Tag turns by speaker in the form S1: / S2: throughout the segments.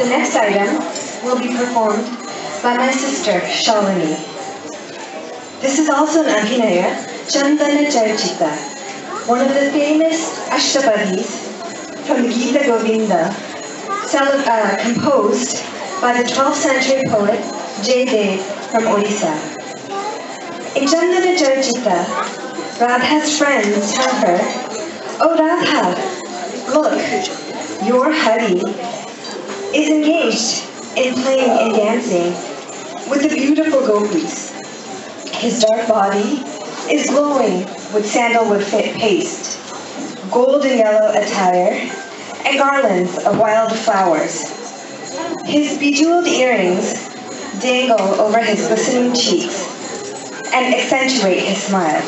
S1: The next item will be performed by my sister, Shalini. This is also an Abhinaya, Chandana Charchita, one of the famous Ashtapadis from the Gita Govinda, uh, composed by the 12th century poet Jaidev from Odisha. In Chandana Charchita, Radha's friends tell her, Oh Radha, look, your Hari is engaged in playing and dancing with the beautiful gopis. His dark body is glowing with sandalwood paste, golden yellow attire, and garlands of wild flowers. His bejeweled earrings dangle over his glistening cheeks and accentuate his smile.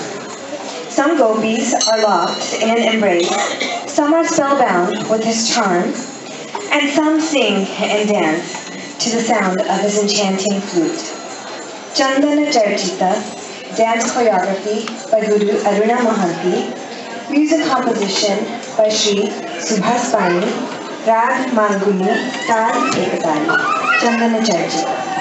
S1: Some gopis are locked in an embrace, some are spellbound with his charm, and some sing and dance to the sound of his enchanting flute. Chandana Charchita, dance choreography by Guru Aruna Mohanty, music composition by Sri Subhas Pani, Rag Malguni, Tal Ekatali. Chandana Charchita.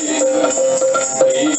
S2: Thank